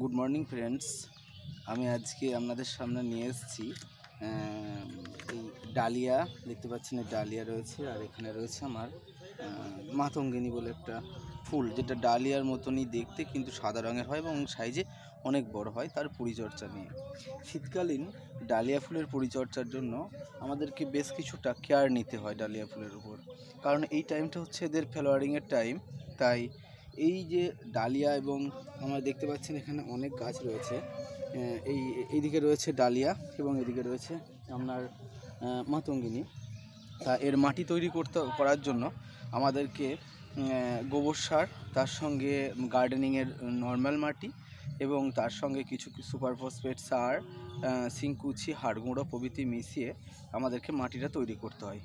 Good morning friends আমি আজকে আপনাদের সামনে নিয়ে এসেছি এই ডালিয়া, দেখতে পাচ্ছেন এই ডালিয়া রয়েছে, আর এখানে রয়েছে আমার মাতঙ্গিনী বলে একটা ফুল, যেটা ডালিয়ার মতনই দেখতে, কিন্তু সাদা রঙের হয় এবং সাইজে অনেক বড় হয়, তার পরিচর্যা নিয়ে। শীতকালীন ডালিয়া ফুলের পরিচর্যার জন্য আমাদেরকে বেশ কিছুটা কেয়ার নিতে হয় ডালিয়া ফুলের উপর। কারণ এই টাইমটা হচ্ছে এদের ফ্লাওয়ারিংয়ের টাইম তাই এই যে ডালিয়া এবং আমরা দেখতে পাচ্ছেন এখানে অনেক গাছ রয়েছে। এই, এইদিকে রয়েছে ডালিয়া এবং এদিকে রয়েছে আপনার মাতঙ্গিনী। তা এর মাটি তৈরি করতে, করার জন্য আমাদেরকে গোবর সার, তার সঙ্গে গার্ডেনিংয়ের নর্মাল মাটি এবং তার সঙ্গে কিছু সুপার ফসফেট সার সিংকুচি হাড়গুঁড়ো প্রভৃতি মিশিয়ে আমাদেরকে মাটিটা তৈরি করতে হয়।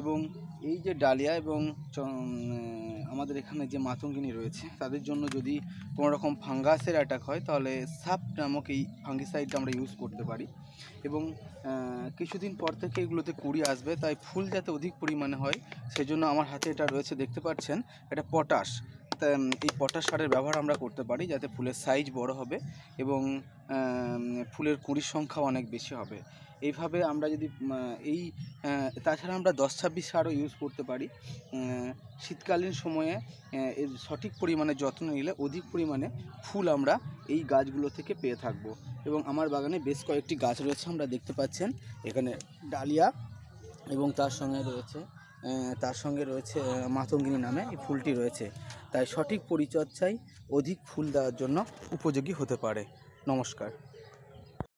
এবং এই যে ডালিয়া এবং আমাদের এখানে যে মাতঙ্গিনী রয়েছে, তাদের জন্য যদি কোনো রকম ফাঙ্গাসের অ্যাটাক হয়, তাহলে সাপ নামক এই ফাঙ্গিসাইডটা আমরা ইউজ করতে পারি। এবং কিছুদিন পর থেকে এগুলোতে কুড়ি আসবে, তাই ফুল যাতে অধিক পরিমাণে হয়, সেজন্য আমার হাতে এটা রয়েছে, দেখতে পাচ্ছেন, এটা পটাশ এই পটাশ সারের ব্যবহার আমরা করতে পারি যাতে ফুলের সাইজ বড় হবে এবং ফুলের কুড়ির সংখ্যা অনেক বেশি হবে। এইভাবে আমরা যদি এই তাছাড়া আমরা দশ ছাব্বিশ সারও ইউজ করতে পারি। শীতকালীন সময়ে এর সঠিক পরিমাণে যত্ন নিলে অধিক পরিমাণে ফুল আমরা এই গাছগুলো থেকে পেয়ে থাকব। এবং আমার বাগানে বেশ কয়েকটি গাছ রয়েছে, আমরা দেখতে পাচ্ছেন। এখানে ডালিয়া এবং তার সঙ্গে রয়েছে তার সঙ্গে রয়েছে মাতঙ্গিনী নামে এই ফুলটি রয়েছে। তাই সঠিক পরিচর্যায় অধিক ফুল দেওয়ার জন্য উপযোগী হতে পারে। নমস্কার।